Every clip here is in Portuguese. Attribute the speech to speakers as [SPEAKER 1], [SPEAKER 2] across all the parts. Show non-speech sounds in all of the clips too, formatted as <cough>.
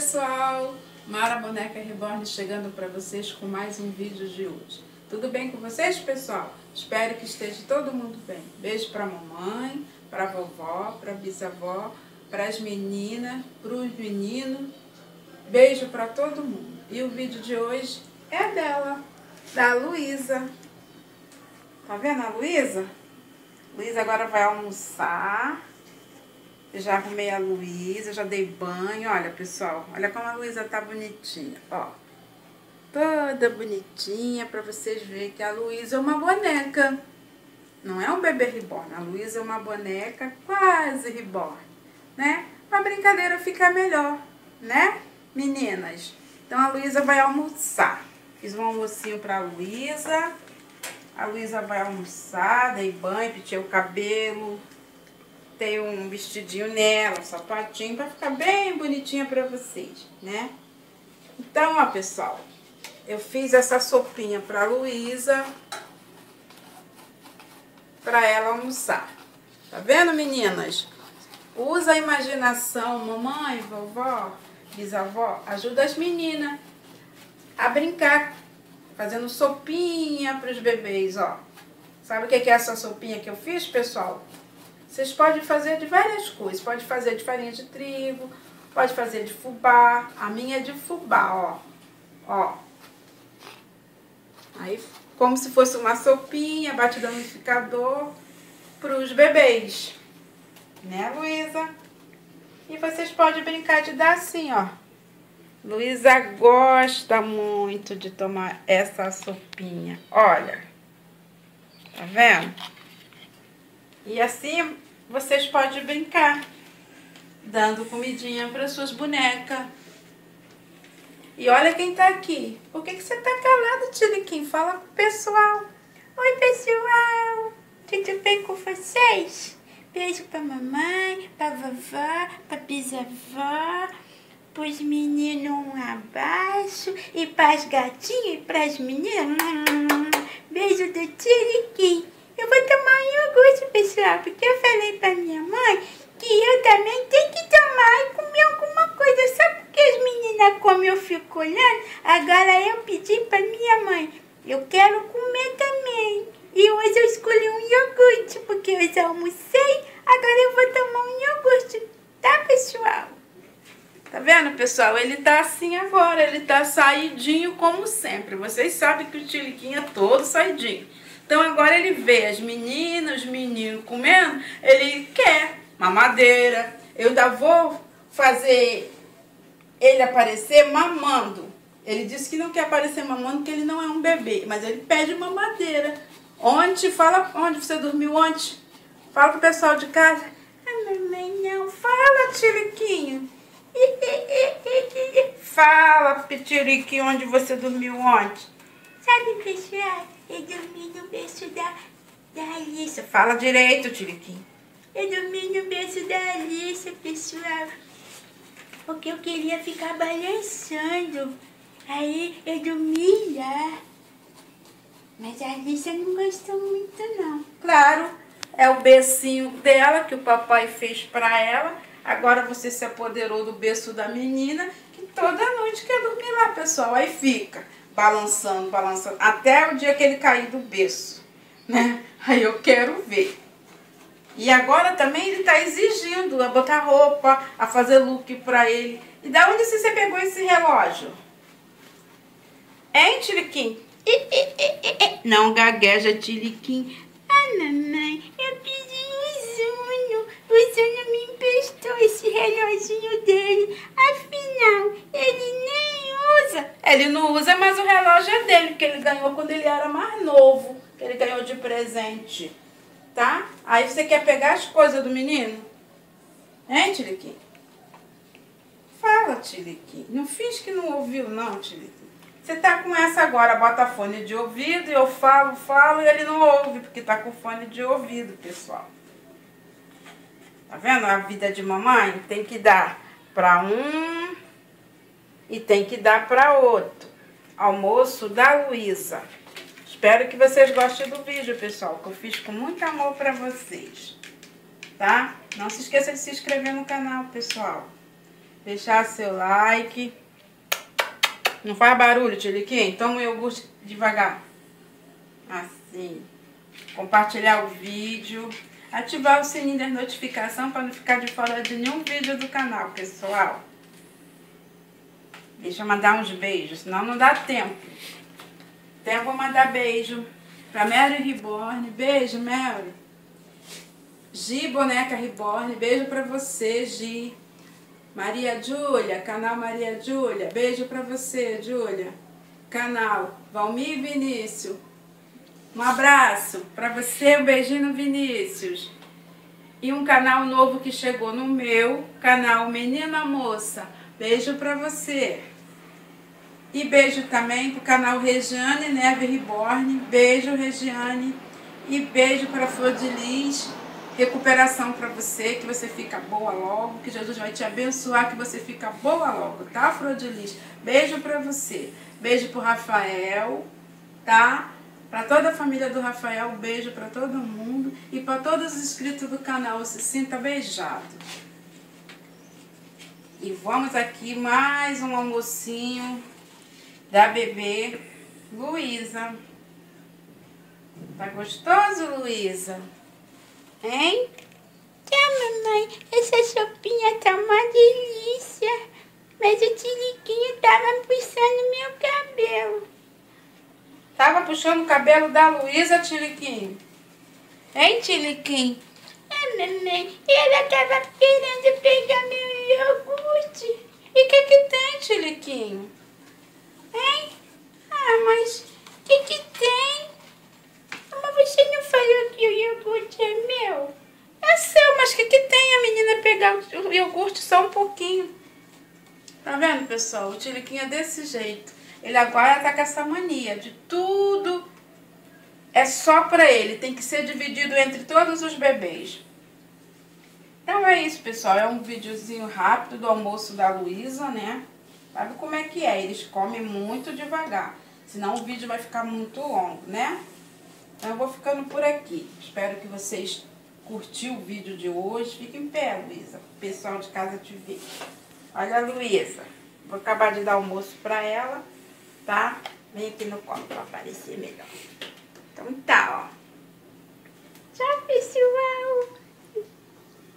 [SPEAKER 1] pessoal! Mara Boneca Reborn chegando para vocês com mais um vídeo de hoje. Tudo bem com vocês, pessoal? Espero que esteja todo mundo bem. Beijo para mamãe, para vovó, para bisavó, para as meninas, para os meninos. Beijo para todo mundo. E o vídeo de hoje é dela, da Luísa. Tá vendo a Luísa? Luísa agora vai almoçar. Já arrumei a Luísa, já dei banho. Olha, pessoal, olha como a Luísa tá bonitinha, ó. Toda bonitinha para vocês verem que a Luísa é uma boneca. Não é um bebê reborn, a Luísa é uma boneca quase reborn, né? A brincadeira fica melhor, né, meninas? Então a Luísa vai almoçar. Fiz um almocinho pra Luísa. A Luísa vai almoçar, dei banho, pitei o cabelo, botei um vestidinho nela, um sapatinho, pra ficar bem bonitinha pra vocês, né? Então, ó, pessoal, eu fiz essa sopinha pra Luísa, pra ela almoçar. Tá vendo, meninas? Usa a imaginação, mamãe, vovó, bisavó, ajuda as meninas a brincar, fazendo sopinha para os bebês, ó. Sabe o que é essa sopinha que eu fiz, pessoal? Vocês podem fazer de várias coisas. Pode fazer de farinha de trigo, pode fazer de fubá. A minha é de fubá, ó. Ó. Aí, como se fosse uma sopinha, batida no liquidificador para os bebês. Né, Luísa? E vocês podem brincar de dar assim, ó. Luísa gosta muito de tomar essa sopinha. Olha. Tá vendo? E assim vocês podem brincar, dando comidinha para suas bonecas. E olha quem tá aqui. Por que, que você tá calado, Tiliquim? Fala pro pessoal. Oi, pessoal. Tudo bem com vocês? Beijo pra mamãe, pra vovó, pra bisavó, pros meninos abaixo e pras gatinhas e pras meninas. Beijo do Tiliquim. Eu vou tomar um iogurte, pessoal, porque eu falei pra minha mãe que eu também tenho que tomar e comer alguma coisa. Só porque as meninas comem eu fico olhando, agora eu pedi pra minha mãe, eu quero comer também. E hoje eu escolhi um iogurte, porque eu já almocei, agora eu vou tomar um iogurte, tá, pessoal? Tá vendo, pessoal? Ele tá assim agora, ele tá saidinho como sempre. Vocês sabem que o Tiliquinho é todo saidinho. Então agora ele vê as meninas, os meninos comendo, ele quer mamadeira. Eu ainda vou fazer ele aparecer mamando. Ele disse que não quer aparecer mamando porque ele não é um bebê, mas ele pede mamadeira. Ontem, fala onde você dormiu ontem. Fala pro pessoal de casa. Ah, mamãe, não. Fala, Tiriquinho. <laughs> Fala, Pitiriquinho, onde você dormiu ontem. Sabe, pessoal, eu dormi no berço da, da Alice. Fala direito, Tiriquinho. Eu dormi no berço da Alice, pessoal. Porque eu queria ficar balançando. Aí eu dormi lá. Mas a Alice não gostou muito, não. Claro, é o becinho dela que o papai fez pra ela. Agora você se apoderou do berço da menina, que toda noite quer dormir lá, pessoal. Aí fica balançando, balançando, até o dia que ele cair do berço, né? Aí eu quero ver. E agora também ele tá exigindo a botar roupa, a fazer look pra ele. E da onde você pegou esse relógio? Hein, Tiliquim? Não gagueja, Tiliquim. Ah, mamãe, eu Ele não usa, mas o relógio é dele, que ele ganhou quando ele era mais novo. Que ele ganhou de presente. Tá? Aí você quer pegar as coisas do menino? Hein, Tiliquim? Fala, Tiliquim. Não fiz que não ouviu, não, Tiliquim. Você tá com essa agora, bota fone de ouvido, e eu falo, falo, e ele não ouve, porque tá com fone de ouvido, pessoal. Tá vendo? A vida de mamãe tem que dar pra um e tem que dar pra outro. Almoço da Luísa. Espero que vocês gostem do vídeo, pessoal, que eu fiz com muito amor pra vocês. Tá? Não se esqueça de se inscrever no canal, pessoal. deixar seu like. Não faz barulho, Tiliquim? Toma o iogurte devagar. Assim. Compartilhar o vídeo. Ativar o sininho da notificação para não ficar de fora de nenhum vídeo do canal, pessoal. Deixa eu mandar uns beijos, senão não dá tempo. Então eu vou mandar beijo pra Mary Reborn. Beijo, Mary. Gi Boneca Reborn. Beijo pra você, Gi. Maria Júlia, canal Maria Júlia. Beijo pra você, Júlia. Canal Valmir Vinícius. Um abraço pra você, um beijinho Vinícius. E um canal novo que chegou no meu, canal Menina Moça. Beijo pra você. E beijo também pro canal Regiane Neve Reborn. Beijo, Regiane. E beijo para Flor de Lis. Recuperação para você, que você fica boa logo, que Jesus vai te abençoar, que você fica boa logo, tá, Flor de Lis? Beijo para você. Beijo pro Rafael, tá? Para toda a família do Rafael, beijo para todo mundo e para todos os inscritos do canal, se sinta beijado. E vamos aqui mais um almocinho da bebê Luísa. Tá gostoso, Luísa? Hein?
[SPEAKER 2] Tá, mamãe. Essa sopinha tá uma delícia. Mas o tiriquinho tava puxando meu cabelo.
[SPEAKER 1] Tava puxando o cabelo da Luísa, Tiliquinho? Hein, Tiliquinho?
[SPEAKER 2] É, mamãe. E ela tava querendo pegar meu iogurte.
[SPEAKER 1] E o que que tem, Tiliquinho?
[SPEAKER 2] Hein? Ah, mas o que que tem? Mas você não falou que o iogurte é meu?
[SPEAKER 1] É seu, mas o que que tem a menina pegar o iogurte só um pouquinho? Tá vendo, pessoal? O Tiliquinho é desse jeito. Ele agora tá com essa mania de tudo é só pra ele. Tem que ser dividido entre todos os bebês. Então é isso, pessoal. É um videozinho rápido do almoço da Luísa, né? Sabe como é que é? Eles comem muito devagar. Senão o vídeo vai ficar muito longo, né? Então eu vou ficando por aqui. Espero que vocês curtiu o vídeo de hoje. Fica em pé, Luísa. O pessoal de casa te ver. Olha a Luísa. Vou acabar de dar almoço pra ela, tá? Vem aqui no colo pra aparecer melhor. Então tá, ó.
[SPEAKER 2] Tchau, pessoal.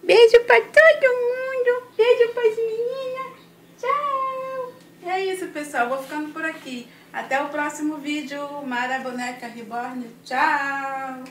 [SPEAKER 2] Beijo pra todo mundo. Beijo pras meninas. Tchau.
[SPEAKER 1] E é isso, pessoal. Vou ficando por aqui. Até o próximo vídeo. Mara Boneca Reborn. Tchau!